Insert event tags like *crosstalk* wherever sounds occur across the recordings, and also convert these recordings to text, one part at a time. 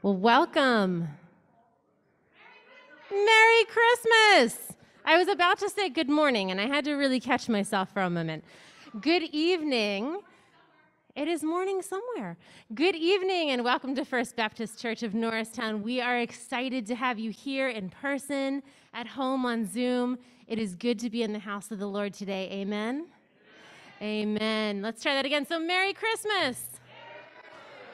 Well, welcome. Merry Christmas! I was about to say good morning, and I had to really catch myself for a moment. Good evening. It is morning somewhere. Good evening, and welcome to First Baptist Church of Norristown. We are excited to have you here in person, at home on Zoom. It is good to be in the house of the Lord today. Amen. Amen. Let's try that again. So, Merry Christmas.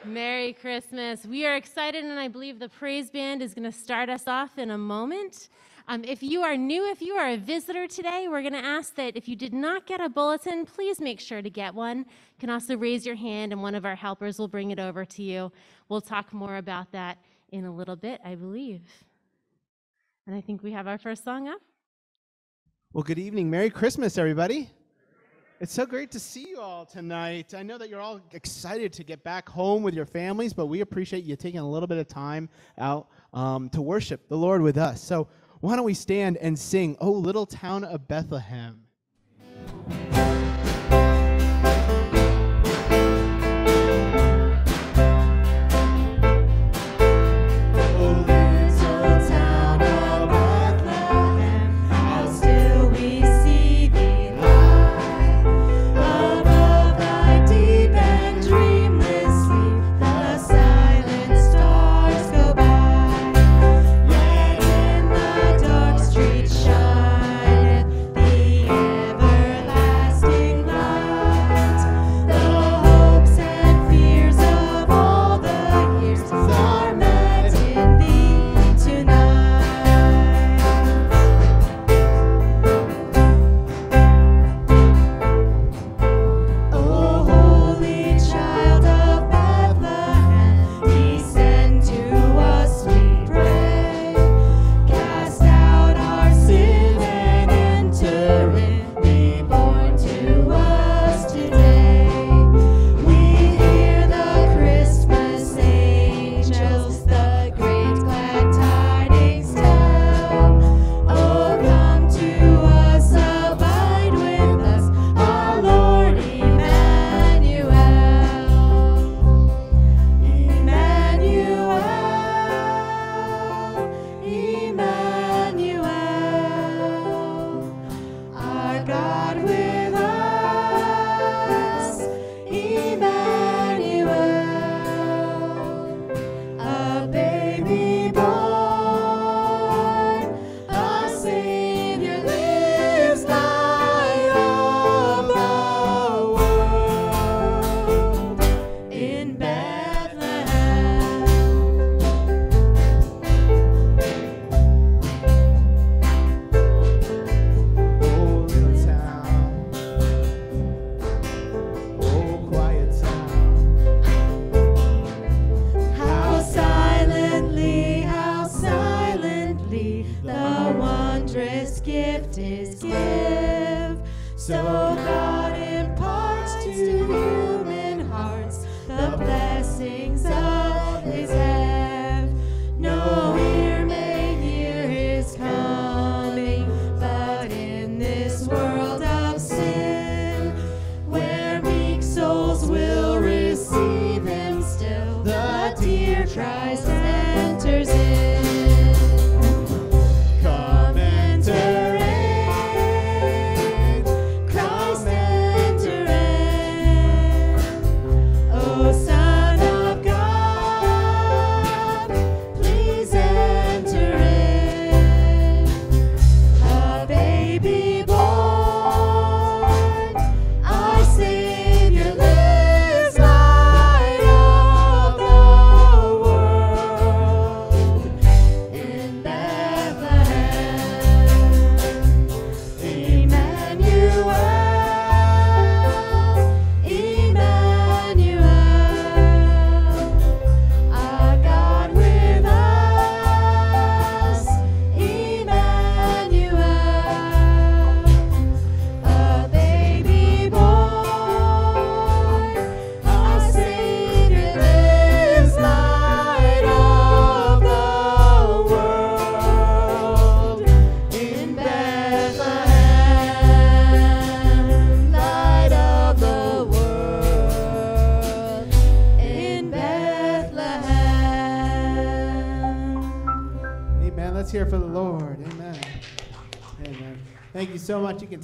Merry Christmas. We are excited, and I believe the praise band is going to start us off in a moment. Um, if you are new, if you are a visitor today, we're going to ask that if you did not get a bulletin, please make sure to get one. You can also raise your hand, and one of our helpers will bring it over to you. We'll talk more about that in a little bit, I believe. And I think we have our first song up. Well, good evening. Merry Christmas, everybody. It's so great to see you all tonight. I know that you're all excited to get back home with your families, but we appreciate you taking a little bit of time out um, to worship the Lord with us. So, why don't we stand and sing, Oh, Little Town of Bethlehem?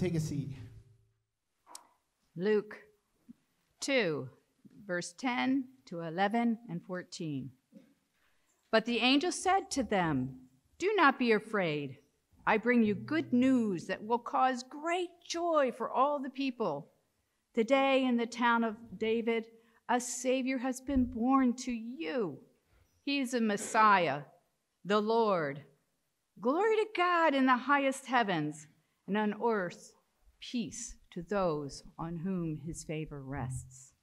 Take a seat. Luke 2, verse 10 to 11 and 14. But the angel said to them, Do not be afraid. I bring you good news that will cause great joy for all the people. Today, in the town of David, a Savior has been born to you. He is a Messiah, the Lord. Glory to God in the highest heavens, and on earth, peace to those on whom his favor rests.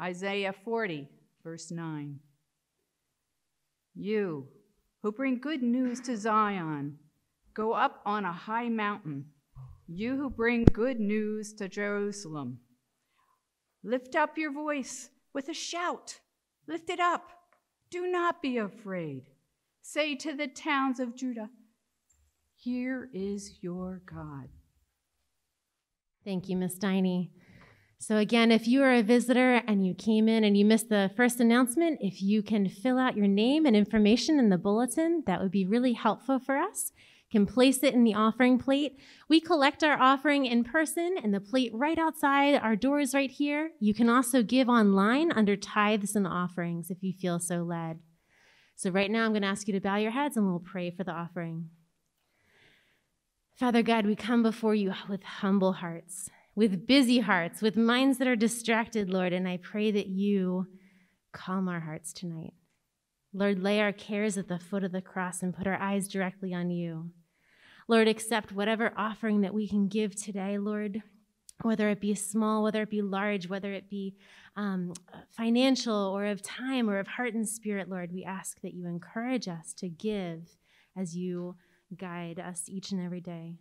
Isaiah 40, verse 9. You who bring good news to Zion, go up on a high mountain. You who bring good news to Jerusalem, lift up your voice with a shout. Lift it up. Do not be afraid. Say to the towns of Judah, Here is your God. Thank you, Miss Diney. So, again, if you are a visitor and you came in and you missed the first announcement, if you can fill out your name and information in the bulletin, that would be really helpful for us. You can place it in the offering plate. We collect our offering in person in the plate right outside our doors right here. You can also give online under tithes and offerings if you feel so led. So, right now, I'm going to ask you to bow your heads and we'll pray for the offering. Father God, we come before you with humble hearts with busy hearts, with minds that are distracted, Lord. And I pray that you calm our hearts tonight. Lord, lay our cares at the foot of the cross and put our eyes directly on you. Lord, accept whatever offering that we can give today, Lord, whether it be small, whether it be large, whether it be um, financial or of time or of heart and spirit, Lord. We ask that you encourage us to give as you guide us each and every day.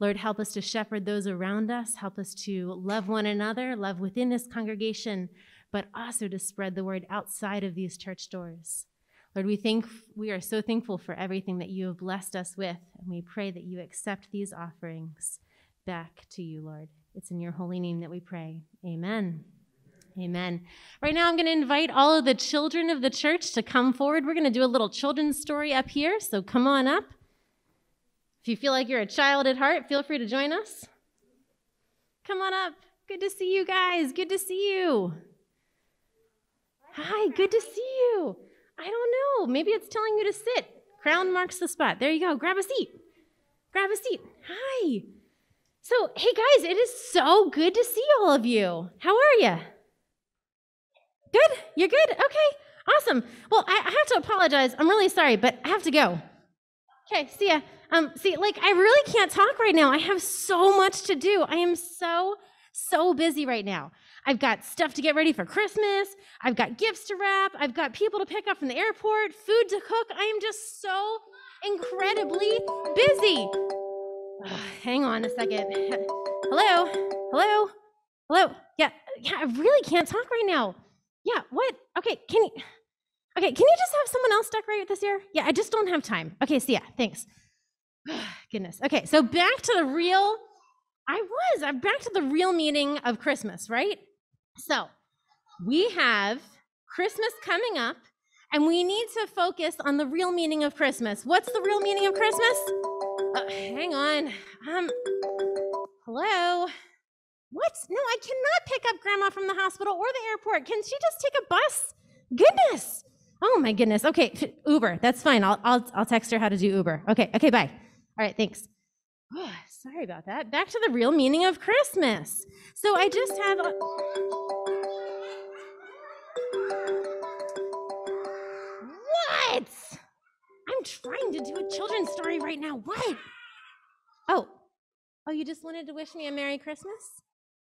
Lord, help us to shepherd those around us. Help us to love one another, love within this congregation, but also to spread the word outside of these church doors. Lord, we think we are so thankful for everything that you have blessed us with, and we pray that you accept these offerings back to you, Lord. It's in your holy name that we pray. Amen. Amen. Right now, I'm going to invite all of the children of the church to come forward. We're going to do a little children's story up here, so come on up. If you feel like you're a child at heart, feel free to join us. Come on up. Good to see you guys. Good to see you. Hi, good to see you. I don't know. Maybe it's telling you to sit. Crown marks the spot. There you go. Grab a seat. Grab a seat. Hi. So, hey guys, it is so good to see all of you. How are you? Good? You're good? Okay. Awesome. Well, I have to apologize. I'm really sorry, but I have to go. Okay, see ya. Um, see, like, I really can't talk right now. I have so much to do. I am so, so busy right now. I've got stuff to get ready for Christmas. I've got gifts to wrap. I've got people to pick up from the airport, food to cook. I am just so incredibly busy. *sighs* hang on a second. *laughs* Hello? Hello? Hello? Yeah, yeah, I really can't talk right now. Yeah, what? Okay, can you Okay, can you just have someone else decorate this year? Yeah, I just don't have time. Okay, see ya. Thanks. *sighs* Goodness. Okay, so back to the real, I was, I'm back to the real meaning of Christmas, right? So we have Christmas coming up, and we need to focus on the real meaning of Christmas. What's the real meaning of Christmas? Uh, hang on. Um, hello? What? No, I cannot pick up grandma from the hospital or the airport. Can she just take a bus? Goodness. Oh my goodness. Okay, Uber. That's fine. I'll, I'll, I'll text her how to do Uber. Okay, okay, bye. All right, thanks. Oh, sorry about that. Back to the real meaning of Christmas. So I just have. A... What? I'm trying to do a children's story right now. What? Oh, oh, you just wanted to wish me a Merry Christmas?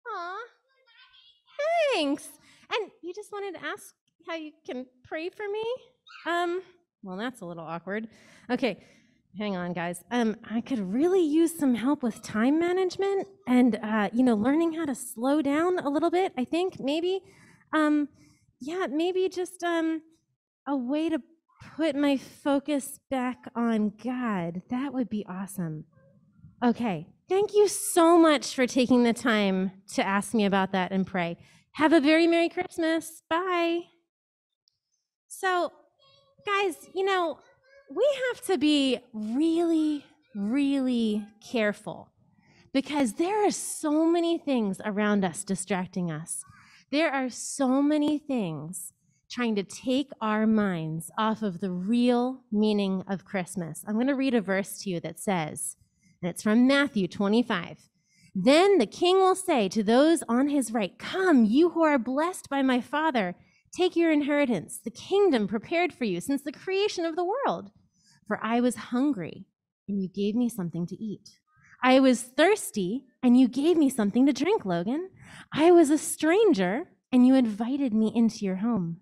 Aw, thanks. And you just wanted to ask how you can pray for me? Um, well, that's a little awkward. Okay, hang on, guys. Um, I could really use some help with time management and, uh, you know, learning how to slow down a little bit. I think maybe, um, yeah, maybe just um, a way to put my focus back on God. That would be awesome. Okay, thank you so much for taking the time to ask me about that and pray. Have a very Merry Christmas. Bye. So, guys, you know, we have to be really, really careful because there are so many things around us distracting us. There are so many things trying to take our minds off of the real meaning of Christmas. I'm going to read a verse to you that says, and it's from Matthew 25. Then the king will say to those on his right, Come, you who are blessed by my Father, take your inheritance, the kingdom prepared for you since the creation of the world. For I was hungry, and you gave me something to eat. I was thirsty, and you gave me something to drink, Logan. I was a stranger, and you invited me into your home.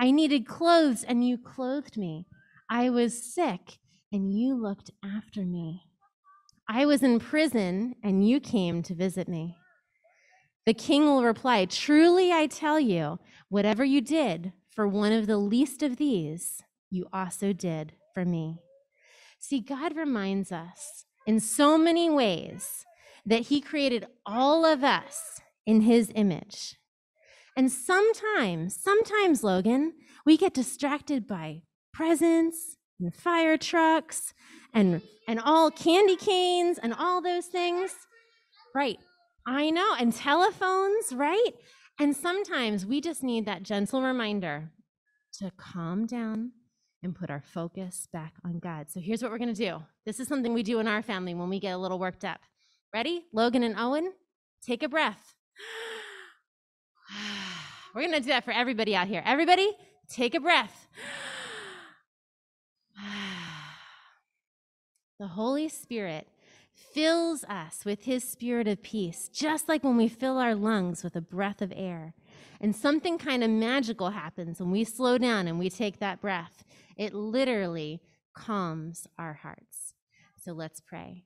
I needed clothes, and you clothed me. I was sick, and you looked after me. I was in prison, and you came to visit me. The king will reply, Truly I tell you, whatever you did for one of the least of these, you also did for me. See, God reminds us in so many ways that He created all of us in His image. And sometimes, sometimes, Logan, we get distracted by presents and fire trucks and, and all candy canes and all those things. Right. I know. And telephones, right? And sometimes we just need that gentle reminder to calm down and put our focus back on God. So here's what we're going to do. This is something we do in our family when we get a little worked up. Ready? Logan and Owen, take a breath. *sighs* We're going to do that for everybody out here. Everybody, take a breath. *sighs* The Holy Spirit fills us with his spirit of peace, just like when we fill our lungs with a breath of air. And something kind of magical happens when we slow down and we take that breath. It literally calms our hearts. So let's pray.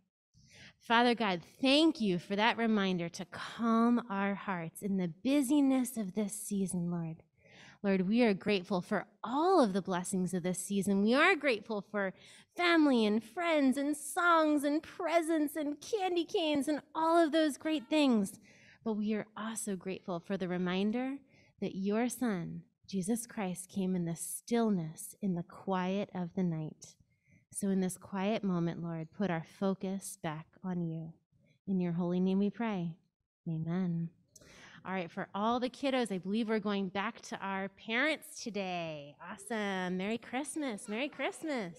Father God, thank you for that reminder to calm our hearts in the busyness of this season, Lord. Lord, we are grateful for all of the blessings of this season. We are grateful for family and friends and songs and presents and candy canes and all of those great things. But we are also grateful for the reminder that your Son, Jesus Christ, came in the stillness, in the quiet of the night. So, in this quiet moment, Lord, put our focus back on you. In your holy name we pray. Amen. All right, for all the kiddos, I believe we're going back to our parents today. Awesome. Merry Christmas. Merry Christmas.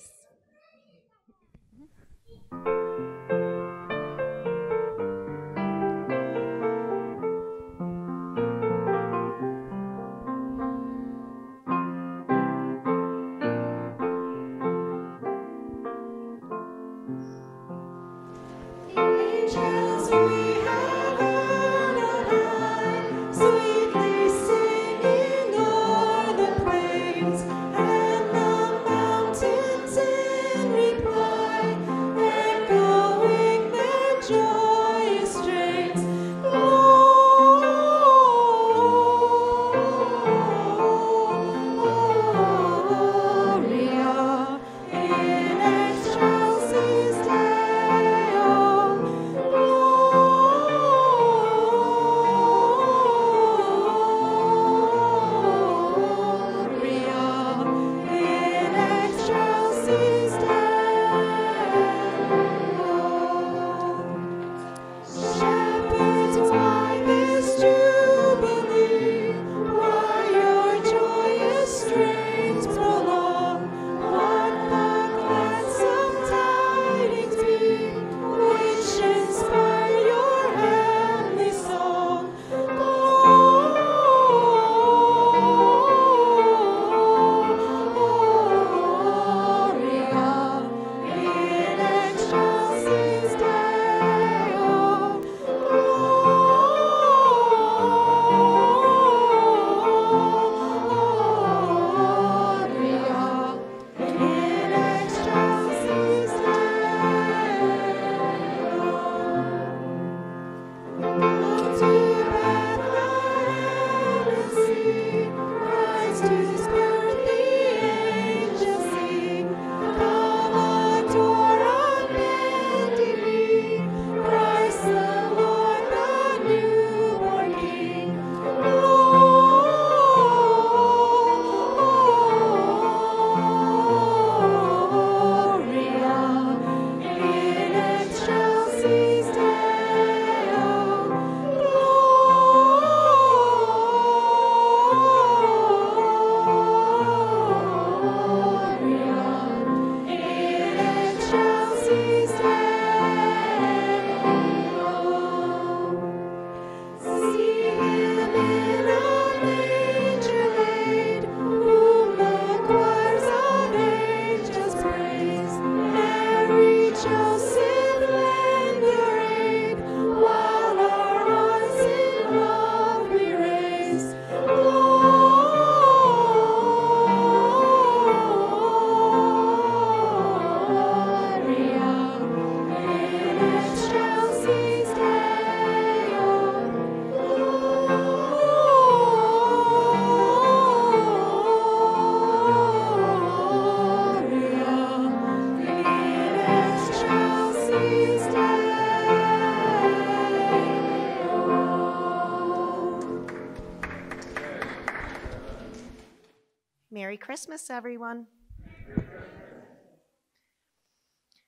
Christmas, everyone.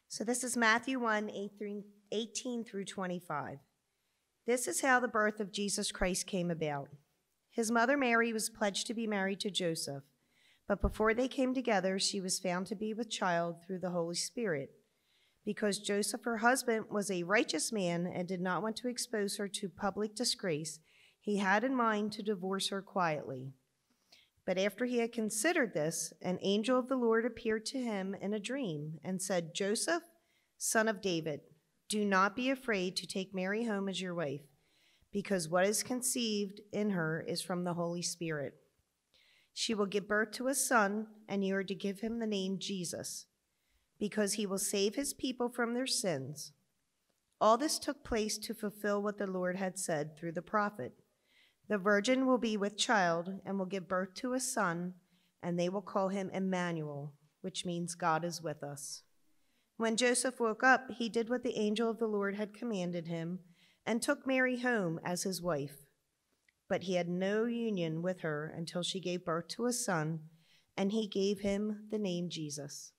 So, this is Matthew 1 18 through 25. This is how the birth of Jesus Christ came about. His mother Mary was pledged to be married to Joseph, but before they came together, she was found to be with child through the Holy Spirit. Because Joseph, her husband, was a righteous man and did not want to expose her to public disgrace, he had in mind to divorce her quietly. But after he had considered this, an angel of the Lord appeared to him in a dream and said, Joseph, son of David, do not be afraid to take Mary home as your wife, because what is conceived in her is from the Holy Spirit. She will give birth to a son, and you are to give him the name Jesus, because he will save his people from their sins. All this took place to fulfill what the Lord had said through the prophet. The virgin will be with child and will give birth to a son, and they will call him Emmanuel, which means God is with us. When Joseph woke up, he did what the angel of the Lord had commanded him and took Mary home as his wife. But he had no union with her until she gave birth to a son, and he gave him the name Jesus.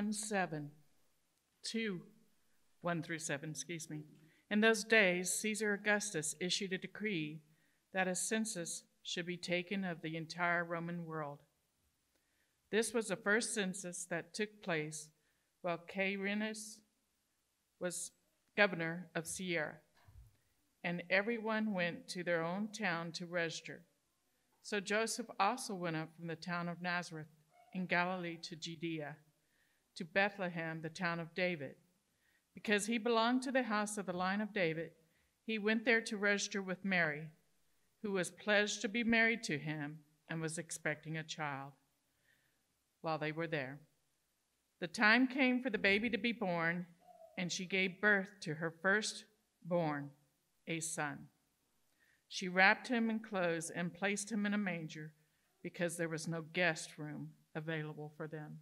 1 7. 2 1 through 7, excuse me. In those days, Caesar Augustus issued a decree that a census should be taken of the entire Roman world. This was the first census that took place while Quirinius was governor of Syria, and everyone went to their own town to register. So Joseph also went up from the town of Nazareth in Galilee to Judea, to Bethlehem, the town of David. Because he belonged to the house of the line of David, he went there to register with Mary, who was pledged to be married to him and was expecting a child. While they were there, the time came for the baby to be born, and she gave birth to her firstborn, a son. She wrapped him in clothes and placed him in a manger because there was no guest room available for them.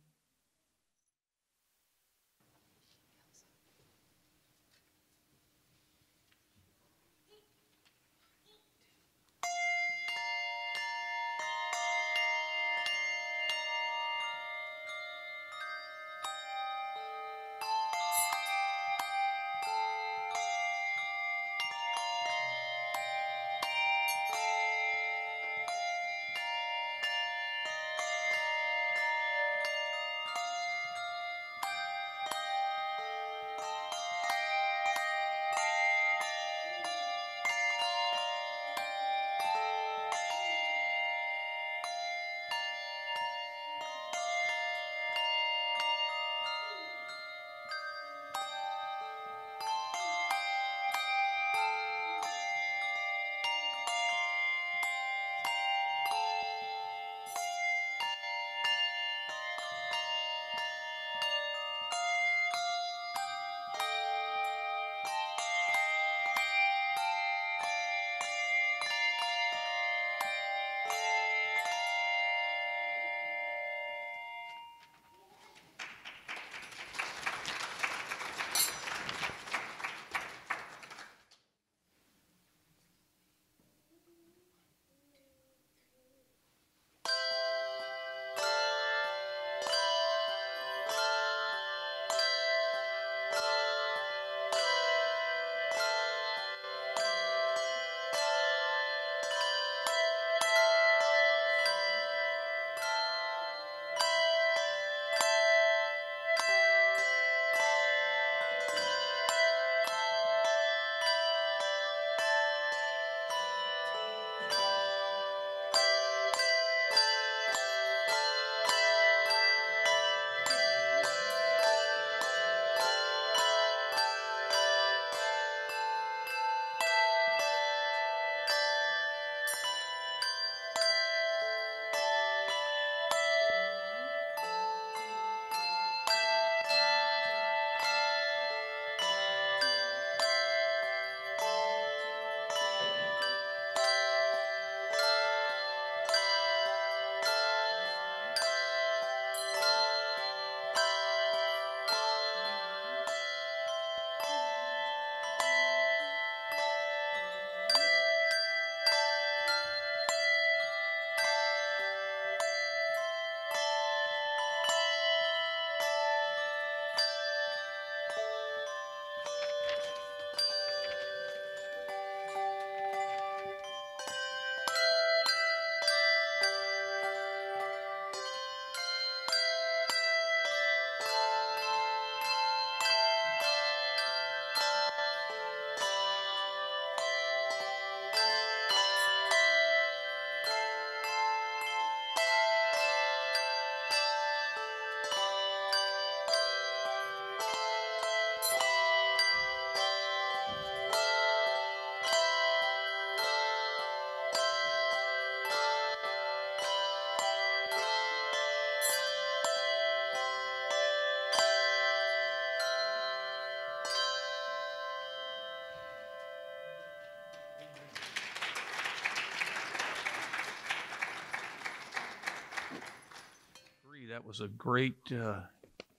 Was a great, uh,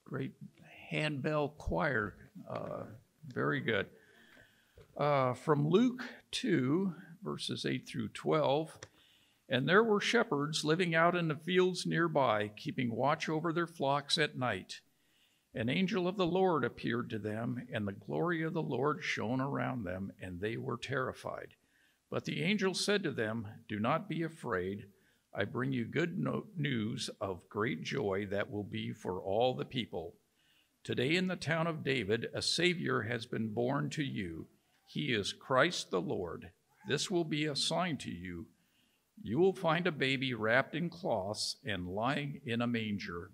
great handbell choir. Uh, very good. Uh, from Luke 2, verses 8 through 12. And there were shepherds living out in the fields nearby, keeping watch over their flocks at night. An angel of the Lord appeared to them, and the glory of the Lord shone around them, and they were terrified. But the angel said to them, Do not be afraid. I bring you good no- news of great joy that will be for all the people. Today in the town of David, a Savior has been born to you. He is Christ the Lord. This will be a sign to you. You will find a baby wrapped in cloths and lying in a manger.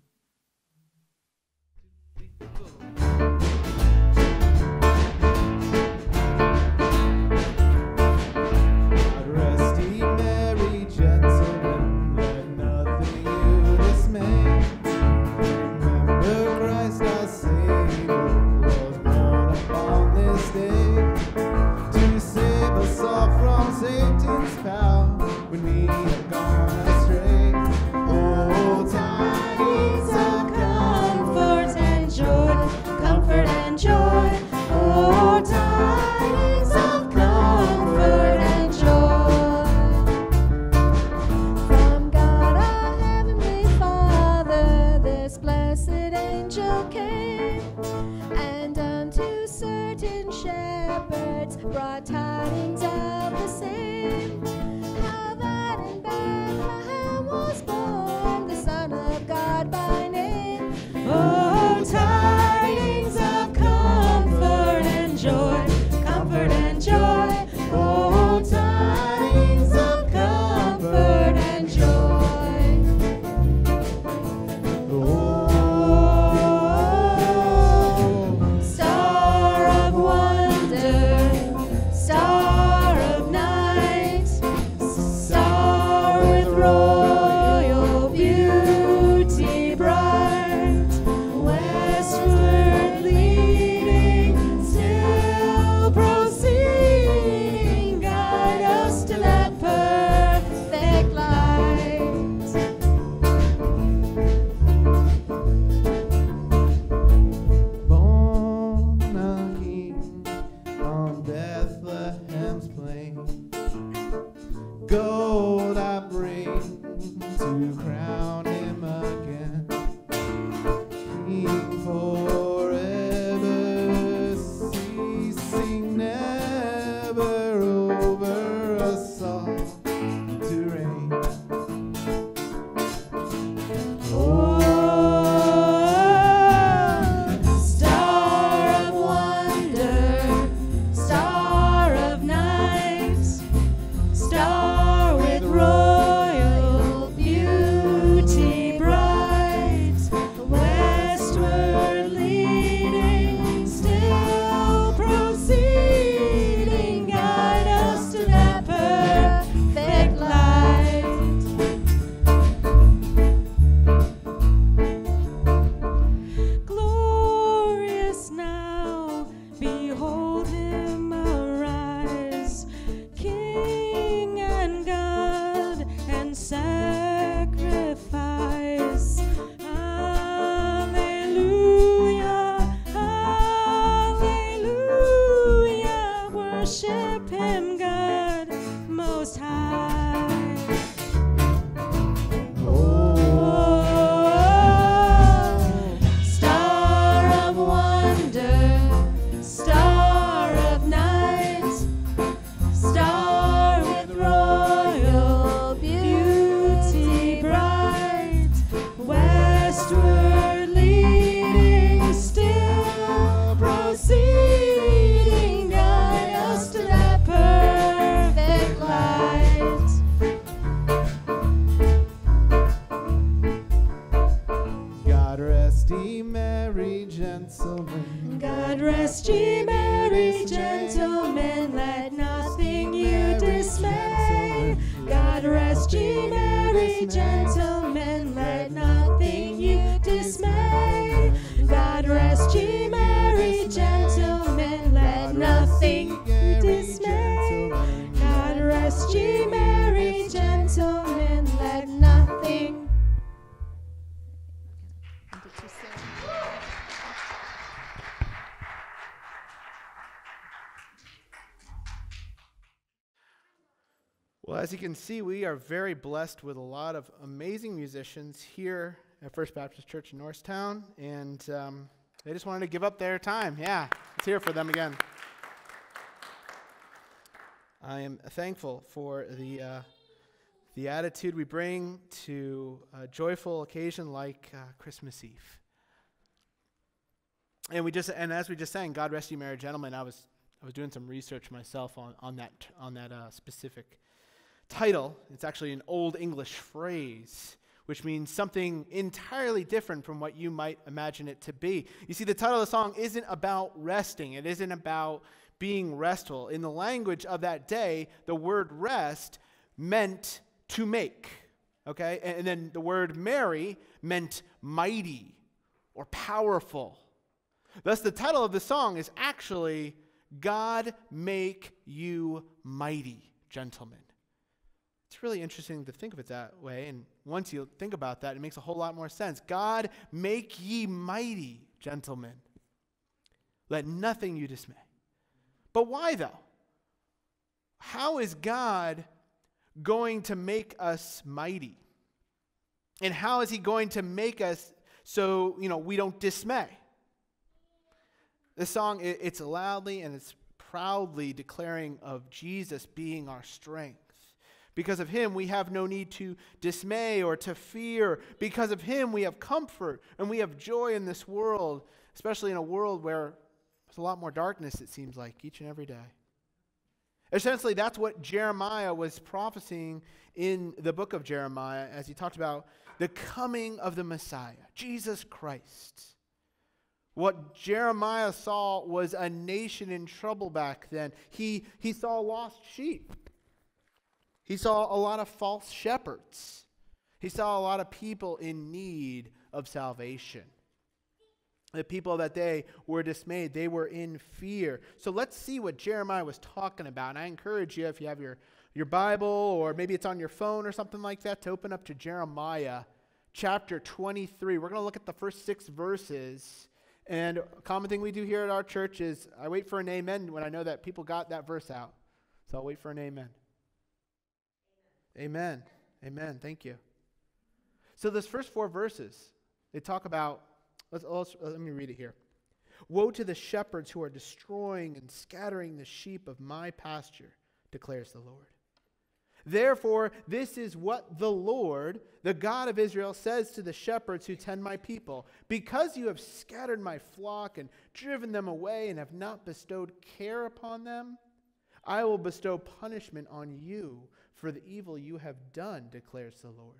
Well, as you can see, we are very blessed with a lot of amazing musicians here at First Baptist Church in Norristown, and um, they just wanted to give up their time. Yeah, let's hear for them again. I am thankful for the uh, the attitude we bring to a joyful occasion like uh, Christmas Eve. And we just and as we just sang, God rest you, merry gentlemen. I was I was doing some research myself on, on that on that uh, specific title. It's actually an old English phrase, which means something entirely different from what you might imagine it to be. You see, the title of the song isn't about resting. It isn't about being restful. In the language of that day, the word rest meant to make. Okay? And, then the word merry meant mighty or powerful. Thus, the title of the song is actually God Make You Mighty, Gentlemen. It's really interesting to think of it that way. And once you think about that, it makes a whole lot more sense. God, make ye mighty, gentlemen. Let nothing you dismay. But why, though? How is God going to make us mighty? And how is he going to make us so, you know, we don't dismay? This song, it's loudly and it's proudly declaring of Jesus being our strength. Because of him, we have no need to dismay or to fear. Because of him, we have comfort and we have joy in this world, especially in a world where there's a lot more darkness, it seems like, each and every day. Essentially, that's what Jeremiah was prophesying in the book of Jeremiah as he talked about the coming of the Messiah, Jesus Christ. What Jeremiah saw was a nation in trouble back then. He, he saw lost sheep. He saw a lot of false shepherds. He saw a lot of people in need of salvation. The people that day were dismayed. They were in fear. So let's see what Jeremiah was talking about. And I encourage you, if you have your, your Bible or maybe it's on your phone or something like that, to open up to Jeremiah chapter 23. We're going to look at the first six verses. And a common thing we do here at our church is I wait for an amen when I know that people got that verse out. So I'll wait for an amen. Amen. Amen. Thank you. So, those first four verses, they talk about, let's, let's, let me read it here. Woe to the shepherds who are destroying and scattering the sheep of my pasture, declares the Lord. Therefore, this is what the Lord, the God of Israel, says to the shepherds who tend my people Because you have scattered my flock and driven them away and have not bestowed care upon them, I will bestow punishment on you for the evil you have done, declares the Lord.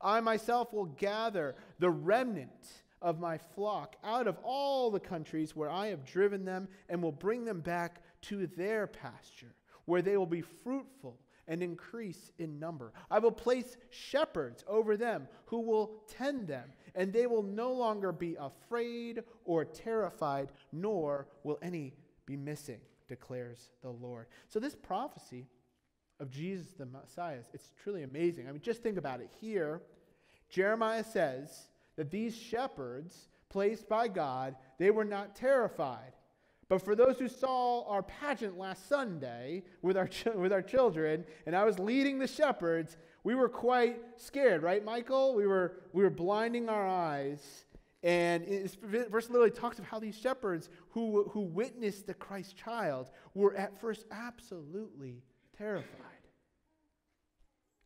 I myself will gather the remnant of my flock out of all the countries where I have driven them and will bring them back to their pasture, where they will be fruitful and increase in number. I will place shepherds over them who will tend them, and they will no longer be afraid or terrified, nor will any be missing, declares the Lord. So, this prophecy of Jesus the Messiah. It's truly amazing. I mean, just think about it. Here, Jeremiah says that these shepherds placed by God, they were not terrified. But for those who saw our pageant last Sunday with our, ch- with our children, and I was leading the shepherds, we were quite scared, right, Michael? We were, we were blinding our eyes. And this verse literally talks of how these shepherds who, who witnessed the Christ child were at first absolutely terrified.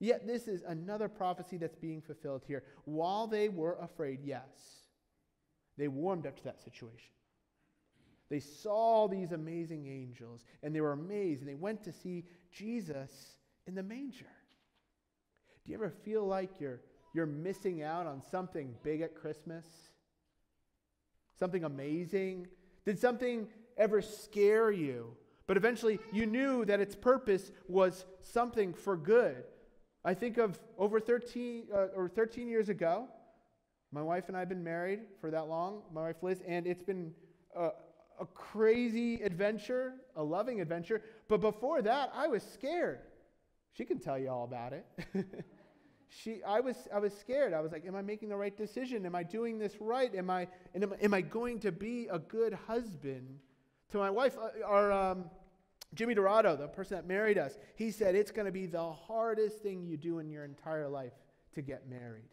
Yet this is another prophecy that's being fulfilled here. While they were afraid, yes, they warmed up to that situation. They saw these amazing angels and they were amazed and they went to see Jesus in the manger. Do you ever feel like you're, you're missing out on something big at Christmas? Something amazing? Did something ever scare you? But eventually you knew that its purpose was something for good. I think of over 13 uh, or 13 years ago. My wife and I have been married for that long, my wife Liz, and it's been a, a crazy adventure, a loving adventure. But before that, I was scared. She can tell you all about it. *laughs* she, I was, I was scared. I was like, "Am I making the right decision? Am I doing this right? Am I, am, am I going to be a good husband to my wife?" Uh, our um, Jimmy Dorado, the person that married us, he said it's going to be the hardest thing you do in your entire life to get married.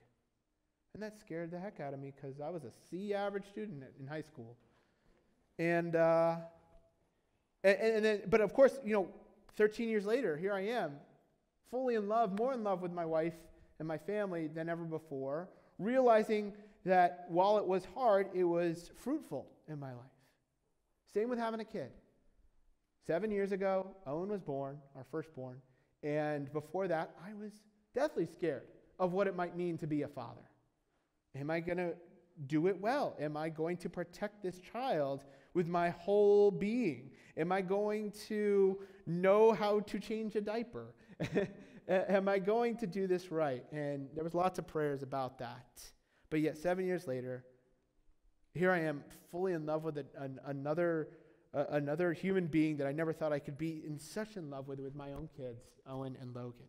And that scared the heck out of me because I was a C average student in high school. And, uh, and, and then, but of course, you know, 13 years later, here I am, fully in love, more in love with my wife and my family than ever before, realizing that while it was hard, it was fruitful in my life. Same with having a kid. Seven years ago, Owen was born, our firstborn, and before that, I was deathly scared of what it might mean to be a father. Am I going to do it well? Am I going to protect this child with my whole being? Am I going to know how to change a diaper? *laughs* Am I going to do this right? And there was lots of prayers about that. But yet, seven years later, here I am, fully in love with a, an, another, uh, another human being that I never thought I could be in such in love with, with my own kids, Owen and Logan.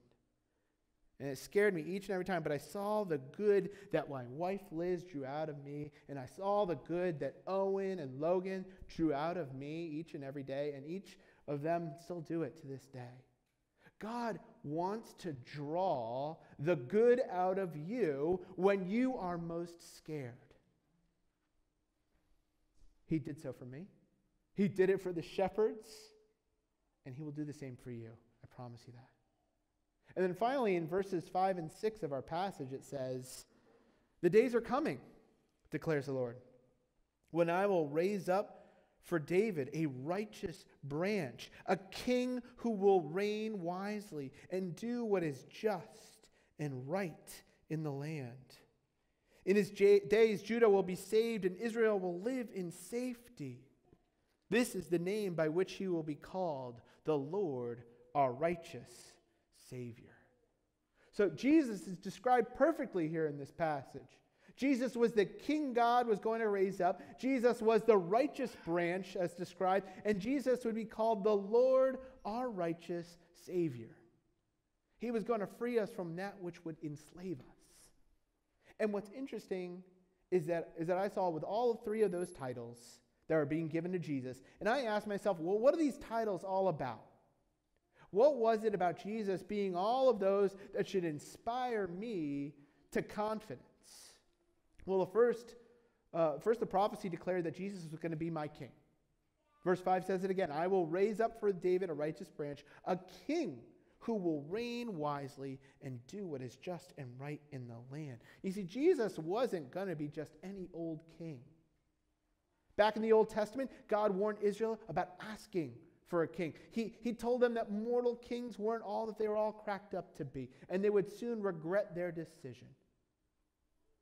And it scared me each and every time, but I saw the good that my wife Liz drew out of me, and I saw the good that Owen and Logan drew out of me each and every day, and each of them still do it to this day. God wants to draw the good out of you when you are most scared. He did so for me. He did it for the shepherds, and He will do the same for you. I promise you that. And then finally, in verses 5 and 6 of our passage, it says, The days are coming, declares the Lord, when I will raise up for David a righteous branch, a king who will reign wisely and do what is just and right in the land. In his days, Judah will be saved and Israel will live in safety. This is the name by which he will be called the Lord, our righteous Savior. So Jesus is described perfectly here in this passage. Jesus was the king God was going to raise up. Jesus was the righteous branch, as described, and Jesus would be called the Lord, our righteous Savior. He was going to free us from that which would enslave us. And what's interesting is that, is that I saw with all three of those titles that are being given to Jesus, and I asked myself, well, what are these titles all about? What was it about Jesus being all of those that should inspire me to confidence? Well, the first, uh, first the prophecy declared that Jesus was going to be my king. Verse 5 says it again I will raise up for David a righteous branch, a king who will reign wisely and do what is just and right in the land. You see, Jesus wasn't going to be just any old king. Back in the Old Testament, God warned Israel about asking for a king. He, he told them that mortal kings weren't all that they were all cracked up to be, and they would soon regret their decision.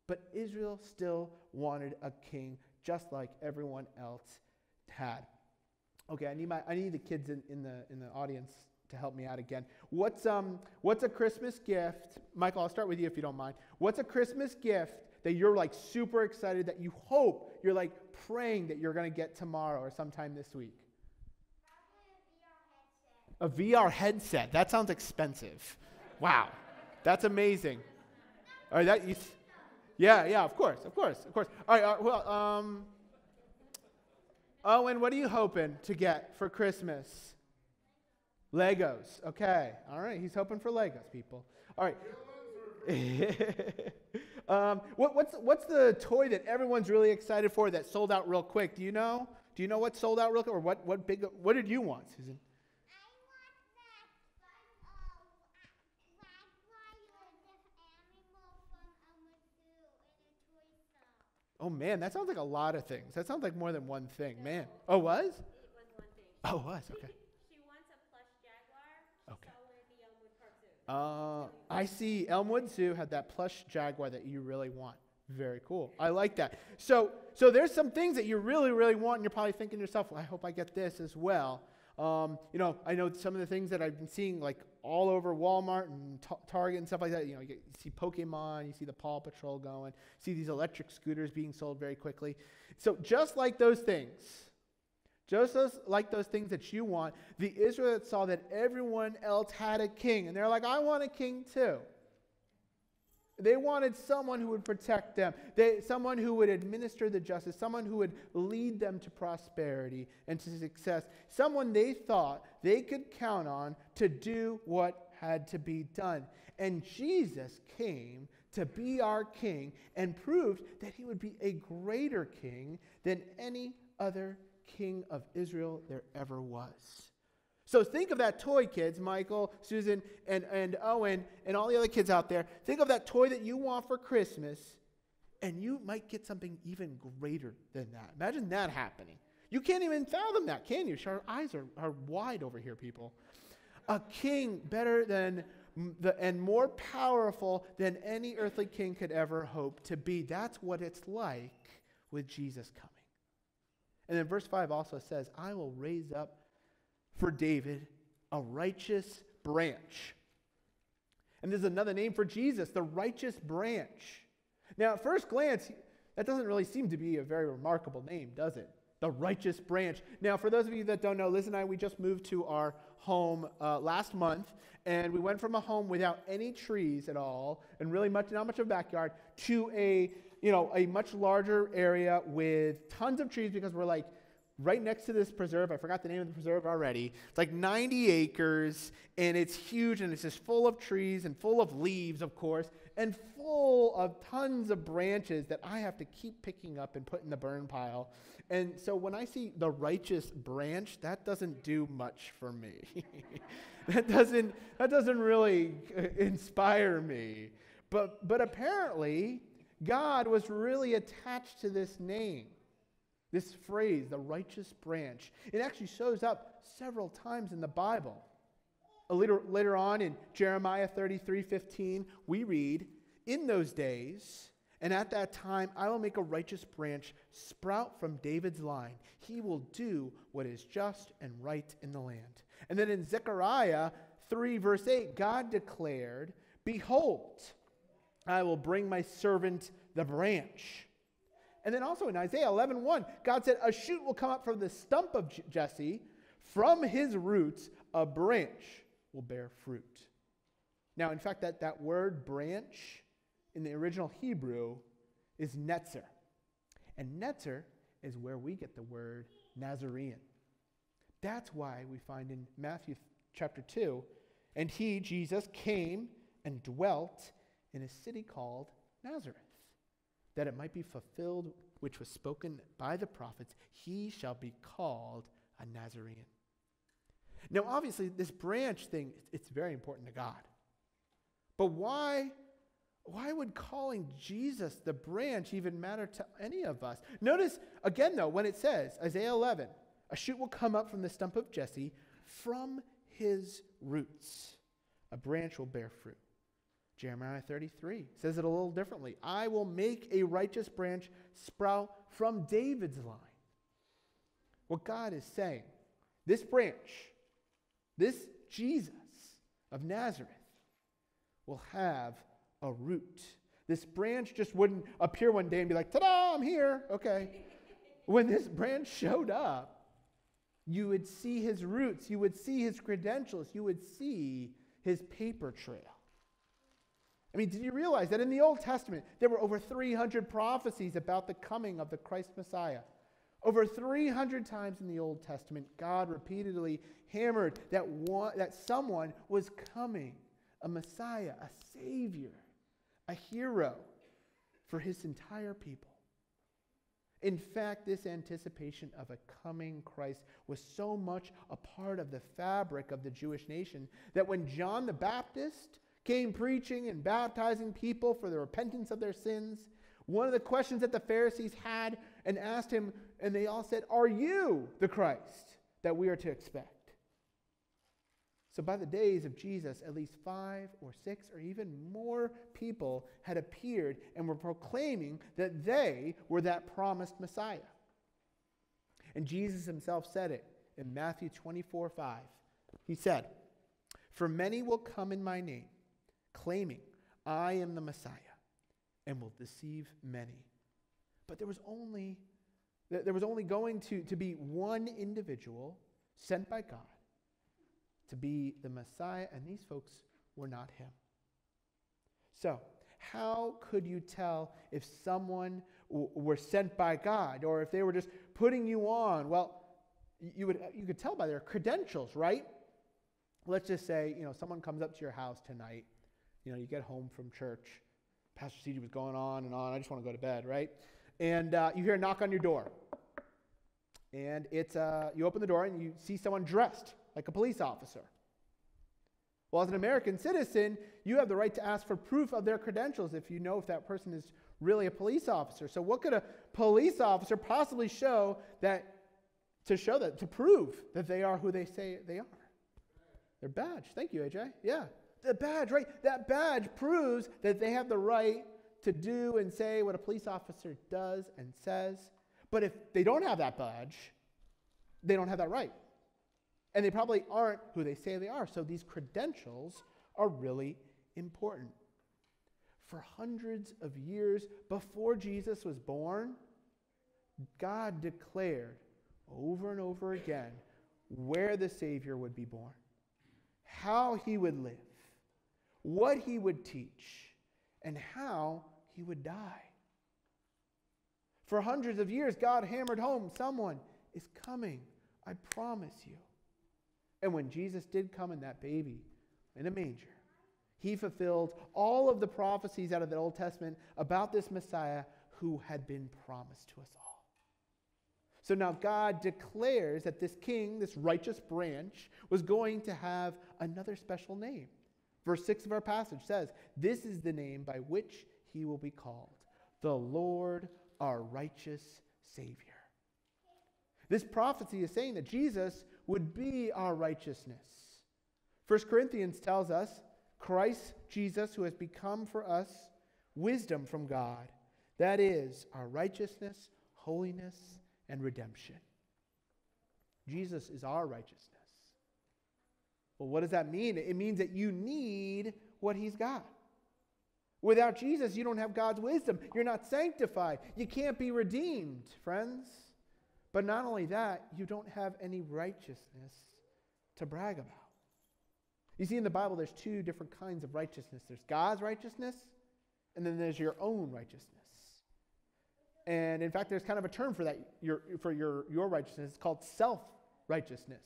But Israel still wanted a king just like everyone else had. Okay, I need, my, I need the kids in, in, the, in the audience to help me out again. What's, um, what's a Christmas gift? Michael, I'll start with you if you don't mind. What's a Christmas gift that you're like super excited that you hope, you're like praying that you're going to get tomorrow or sometime this week? A VR headset. That sounds expensive. Wow. That's amazing. All right, that you, yeah, yeah, of course, of course, of course. All right, all right well, um, Owen, what are you hoping to get for Christmas? Legos. Okay. All right. He's hoping for Legos, people. All right. *laughs* um, what, what's, what's the toy that everyone's really excited for that sold out real quick? Do you know? Do you know what sold out real quick? Or what, what big, what did you want, Susan? Oh man, that sounds like a lot of things. That sounds like more than one thing, man. Oh, was? It was one thing. Oh, was okay. She wants a plush jaguar. Okay. So would the Elmwood Park Zoo. Uh, I see Elmwood Zoo had that plush jaguar that you really want. Very cool. I like that. So, so there's some things that you really, really want, and you're probably thinking to yourself, well, I hope I get this as well. Um, you know, I know some of the things that I've been seeing, like all over Walmart and t- Target and stuff like that. You know, you, get, you, see Pokemon, you see the Paw Patrol going, see these electric scooters being sold very quickly. So just like those things, just like those things that you want, the Israelites saw that everyone else had a king, and they're like, I want a king too. They wanted someone who would protect them, they, someone who would administer the justice, someone who would lead them to prosperity and to success, someone they thought they could count on to do what had to be done. And Jesus came to be our king and proved that he would be a greater king than any other king of Israel there ever was. So think of that toy, kids, Michael, Susan, and, and Owen, and all the other kids out there. Think of that toy that you want for Christmas, and you might get something even greater than that. Imagine that happening. You can't even fathom that, can you? Our eyes are, are wide over here, people. A king better than the, and more powerful than any earthly king could ever hope to be. That's what it's like with Jesus coming. And then verse 5 also says, I will raise up for David a righteous branch. And there's another name for Jesus, the righteous branch. Now, at first glance, that doesn't really seem to be a very remarkable name, does it? The righteous branch. Now, for those of you that don't know, Liz and I, we just moved to our home uh, last month, and we went from a home without any trees at all, and really much, not much of a backyard, to a, you know, a much larger area with tons of trees because we're like, right next to this preserve. I forgot the name of the preserve already. It's like 90 acres, and it's huge, and it's just full of trees and full of leaves, of course, and full of tons of branches that I have to keep picking up and put in the burn pile. And so when I see the righteous branch, that doesn't do much for me. *laughs* that doesn't that doesn't really uh, inspire me. But but apparently God was really attached to this name. This phrase, the righteous branch, it actually shows up several times in the Bible. A little later on in Jeremiah 33 15, we read, In those days, and at that time, I will make a righteous branch sprout from David's line. He will do what is just and right in the land. And then in Zechariah 3, verse 8, God declared, Behold, I will bring my servant the branch. And then also in Isaiah 11 1, God said, A shoot will come up from the stump of Jesse, from his roots, a branch will bear fruit. Now, in fact, that, that word branch in the original Hebrew is netzer. And netzer is where we get the word Nazarene. That's why we find in Matthew chapter 2, and he, Jesus, came and dwelt in a city called Nazareth that it might be fulfilled which was spoken by the prophets, he shall be called a Nazarene. Now, obviously, this branch thing, it's very important to God. But why, why would calling Jesus the branch even matter to any of us? Notice, again, though, when it says, Isaiah 11, a shoot will come up from the stump of Jesse, from his roots, a branch will bear fruit. Jeremiah 33 says it a little differently. I will make a righteous branch sprout from David's line. What God is saying, this branch, this Jesus of Nazareth, will have a root. This branch just wouldn't appear one day and be like, ta da, I'm here. Okay. *laughs* when this branch showed up, you would see his roots, you would see his credentials, you would see his paper trail. I mean, did you realize that in the Old Testament, there were over 300 prophecies about the coming of the Christ Messiah? Over 300 times in the Old Testament, God repeatedly hammered that, one, that someone was coming a Messiah, a Savior, a hero for his entire people. In fact, this anticipation of a coming Christ was so much a part of the fabric of the Jewish nation that when John the Baptist came preaching and baptizing people for the repentance of their sins. One of the questions that the Pharisees had and asked him, and they all said, Are you the Christ that we are to expect? So, by the days of Jesus, at least five or six or even more people had appeared and were proclaiming that they were that promised Messiah. And Jesus himself said it in Matthew 24 5. He said, For many will come in my name claiming, I am the Messiah, and will deceive many. But there was only, there was only going to, to be one individual sent by God to be the Messiah, and these folks were not him. So, how could you tell if someone w- were sent by God or if they were just putting you on? Well, you, would, you could tell by their credentials, right? Let's just say, you know, someone comes up to your house tonight. You know, you get home from church. Pastor CG was going on and on. I just want to go to bed, right? And uh, you hear a knock on your door. And it's, uh, you open the door and you see someone dressed like a police officer. Well, as an American citizen, you have the right to ask for proof of their credentials if you know if that person is really a police officer. So, what could a police officer possibly show that to show that to prove that they are who they say they are? Their badge. Thank you, AJ. Yeah, the badge, right? That badge proves that they have the right to do and say what a police officer does and says. But if they don't have that badge, they don't have that right. And they probably aren't who they say they are. So these credentials are really important. For hundreds of years before Jesus was born, God declared over and over again where the Savior would be born, how he would live, what he would teach, and how he would die. For hundreds of years, God hammered home someone is coming, I promise you. And when Jesus did come in that baby in a manger, he fulfilled all of the prophecies out of the Old Testament about this Messiah who had been promised to us all. So now God declares that this king, this righteous branch, was going to have another special name. Verse 6 of our passage says, This is the name by which he will be called, the Lord our righteous Savior. This prophecy is saying that Jesus would be our righteousness. 1 Corinthians tells us Christ Jesus, who has become for us wisdom from God, that is, our righteousness, holiness, and redemption. Jesus is our righteousness. Well, what does that mean? It means that you need what he's got. Without Jesus, you don't have God's wisdom. You're not sanctified. You can't be redeemed, friends. But not only that, you don't have any righteousness to brag about. You see, in the Bible, there's two different kinds of righteousness there's God's righteousness, and then there's your own righteousness. And in fact, there's kind of a term for that, your, for your, your righteousness. It's called self righteousness.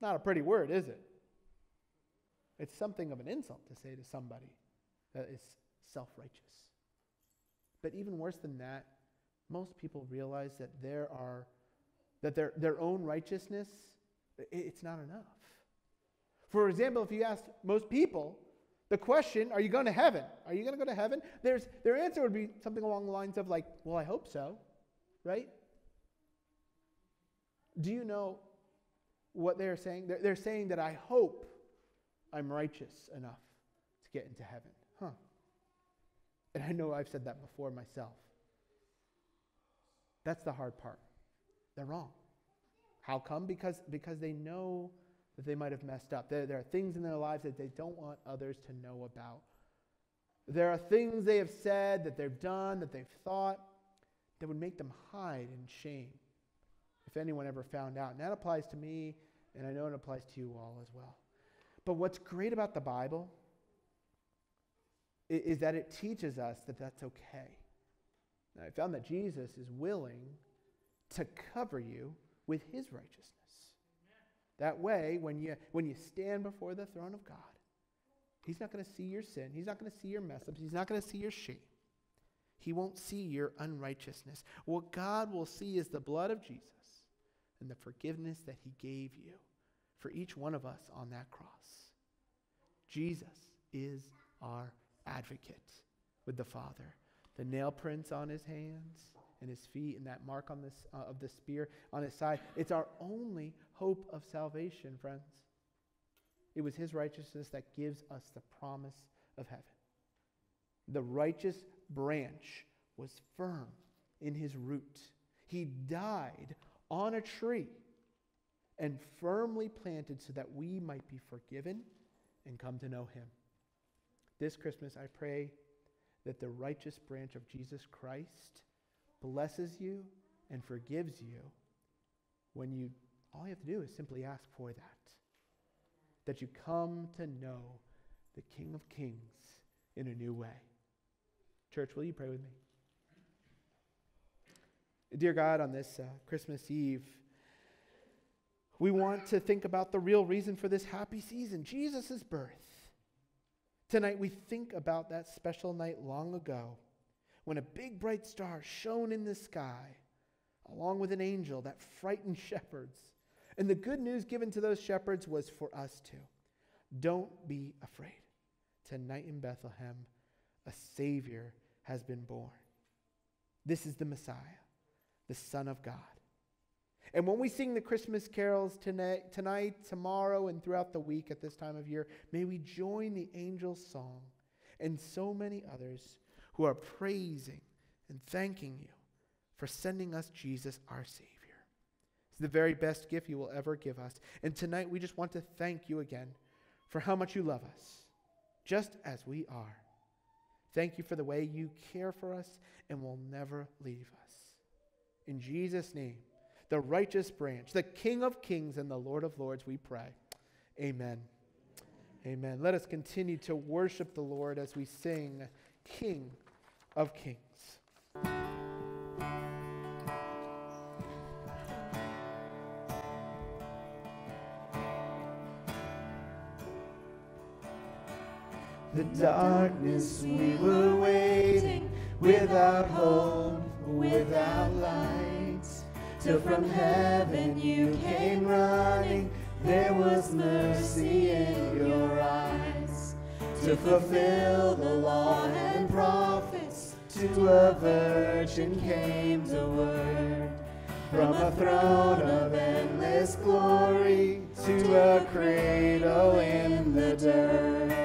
Not a pretty word, is it? It's something of an insult to say to somebody that is self righteous. But even worse than that, most people realize that there are that their, their own righteousness it's not enough. For example if you ask most people the question are you going to heaven? Are you going to go to heaven? there's their answer would be something along the lines of like well i hope so right? Do you know what they're saying? They're, they're saying that i hope i'm righteous enough to get into heaven huh and i know i've said that before myself that's the hard part. They're wrong. How come? Because, because they know that they might have messed up. There, there are things in their lives that they don't want others to know about. There are things they have said, that they've done, that they've thought that would make them hide in shame if anyone ever found out. And that applies to me, and I know it applies to you all as well. But what's great about the Bible is, that it teaches us that that's okay. And I found that Jesus is willing to cover you with his righteousness. That way, when you, when you stand before the throne of God, he's not going to see your sin. He's not going to see your mess ups. He's not going to see your shame. He won't see your unrighteousness. What God will see is the blood of Jesus and the forgiveness that he gave you for each one of us on that cross. Jesus is our advocate with the Father the nail prints on his hands and his feet and that mark on this, uh, of the spear on his side. It's our only hope of salvation, friends. It was his righteousness that gives us the promise of heaven. The righteous branch was firm in his root. He died on a tree and firmly planted so that we might be forgiven and come to know him. This Christmas, I pray that the righteous branch of Jesus Christ blesses you and forgives you when you all you have to do is simply ask for that. That you come to know the King of Kings in a new way. Church, will you pray with me? Dear God, on this uh, Christmas Eve, we want to think about the real reason for this happy season Jesus' birth. Tonight, we think about that special night long ago when a big bright star shone in the sky, along with an angel that frightened *laughs* shepherds. And the good news given to those shepherds was for us too. Don't be afraid. Tonight in Bethlehem, a Savior has been born. This is the Messiah, the Son of God. And when we sing the Christmas carols tonight, tonight, tomorrow, and throughout the week at this time of year, may we join the angel's song and so many others who are praising and thanking you for sending us Jesus, our Savior. It's the very best gift you will ever give us. And tonight, we just want to thank you again for how much you love us, just as we are. Thank you for the way you care for us and will never leave us. In Jesus' name, the righteous branch, the King of kings and the Lord of lords, we pray. Amen. Amen. Let us continue to worship the Lord as we sing King of Kings. The darkness we were waiting without hope, without light. Till from heaven you came running, there was mercy in your eyes. To fulfill the law and prophets, to a virgin came the word. From a throne of endless glory to a cradle in the dirt.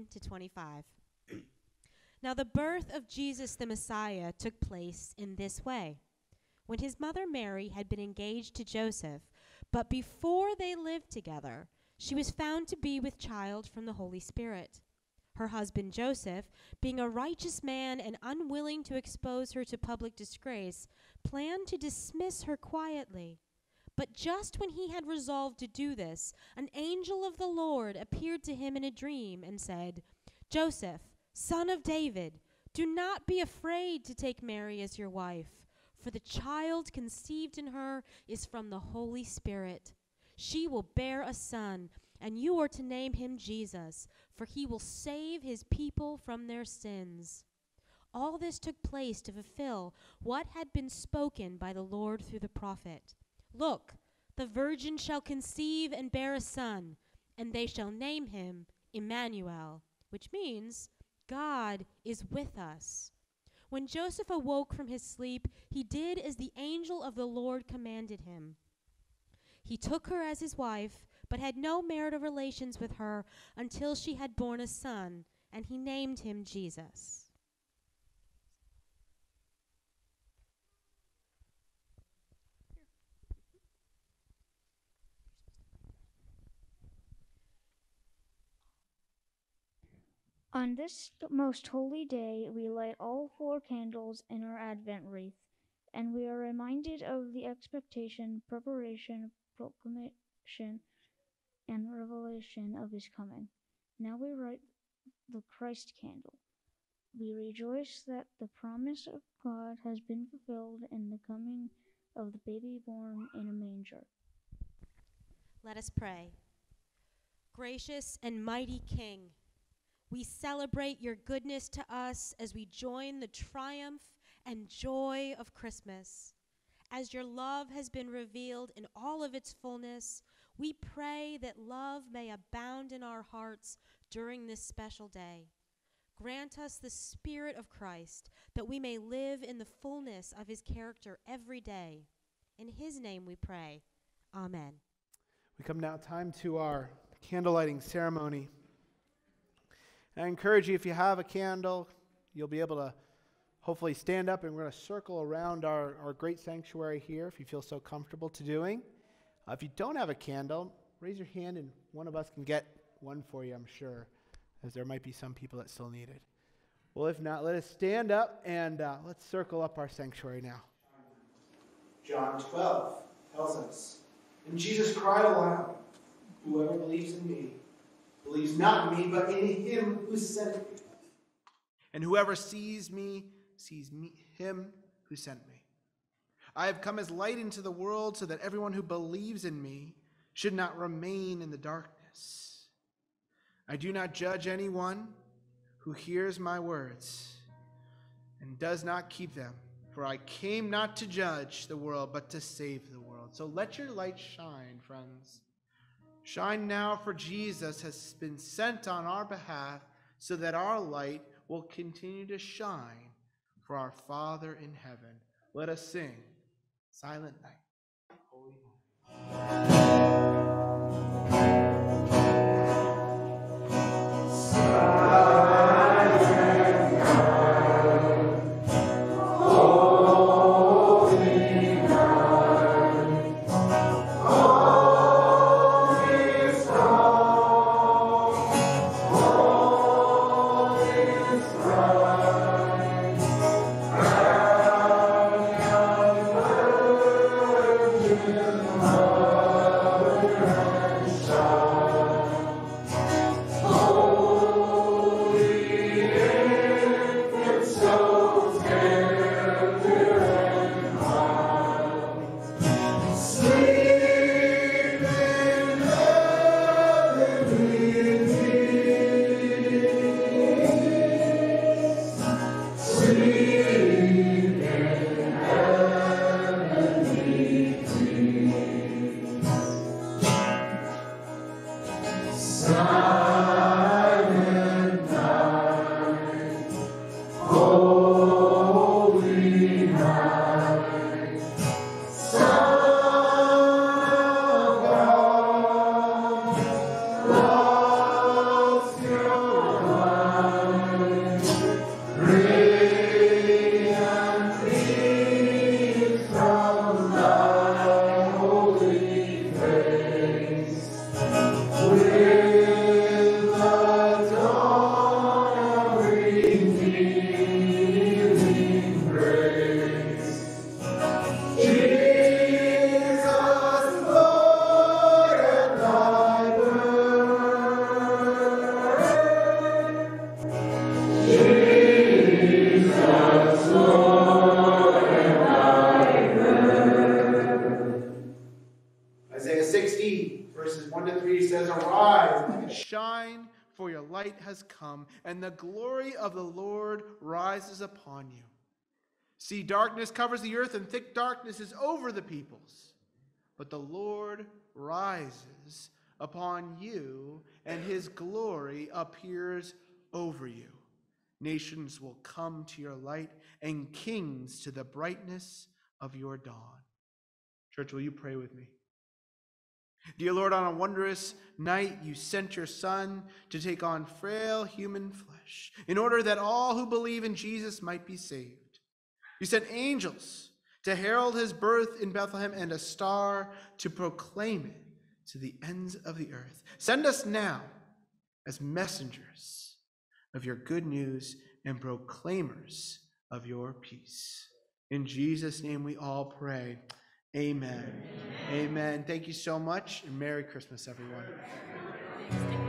18 to 25. Now, the birth of Jesus the Messiah took place in this way. When his mother Mary had been engaged to Joseph, but before they lived together, she was found to be with child from the Holy Spirit. Her husband Joseph, being a righteous man and unwilling to expose her to public disgrace, planned to dismiss her quietly. But just when he had resolved to do this, an angel of the Lord appeared to him in a dream and said, Joseph, son of David, do not be afraid to take Mary as your wife, for the child conceived in her is from the Holy Spirit. She will bear a son, and you are to name him Jesus, for he will save his people from their sins. All this took place to fulfill what had been spoken by the Lord through the prophet. Look, the virgin shall conceive and bear a son, and they shall name him Emmanuel, which means God is with us. When Joseph awoke from his sleep, he did as the angel of the Lord commanded him. He took her as his wife, but had no marital relations with her until she had borne a son, and he named him Jesus. On this most holy day, we light all four candles in our Advent wreath, and we are reminded of the expectation, preparation, proclamation, and revelation of his coming. Now we light the Christ candle. We rejoice that the promise of God has been fulfilled in the coming of the baby born in a manger. Let us pray. Gracious and mighty King, we celebrate your goodness to us as we join the triumph and joy of Christmas. As your love has been revealed in all of its fullness, we pray that love may abound in our hearts during this special day. Grant us the Spirit of Christ that we may live in the fullness of his character every day. In his name we pray. Amen. We come now time to our candlelighting ceremony. I encourage you, if you have a candle, you'll be able to hopefully stand up and we're going to circle around our, our great sanctuary here if you feel so comfortable to doing. Uh, if you don't have a candle, raise your hand and one of us can get one for you, I'm sure, as there might be some people that still need it. Well, if not, let us stand up and uh, let's circle up our sanctuary now. John 12 tells us, And Jesus cried aloud, Whoever believes in me believes not in me, but in him who sent me. And whoever sees me sees me, him who sent me. I have come as light into the world so that everyone who believes in me should not remain in the darkness. I do not judge anyone who hears my words and does not keep them, for I came not to judge the world, but to save the world. So let your light shine, friends. Shine now, for Jesus has been sent on our behalf, so that our light will continue to shine for our Father in heaven. Let us sing Silent Night. Holy Amen. Glory of the Lord rises upon you. See, darkness covers the earth, and thick darkness is over the peoples. But the Lord rises upon you, and his glory appears over you. Nations will come to your light, and kings to the brightness of your dawn. Church, will you pray with me? Dear Lord, on a wondrous night, you sent your Son to take on frail human flesh in order that all who believe in Jesus might be saved. You sent angels to herald his birth in Bethlehem and a star to proclaim it to the ends of the earth. Send us now as messengers of your good news and proclaimers of your peace. In Jesus' name we all pray. Amen. Amen. Amen. Thank you so much, and Merry Christmas, everyone.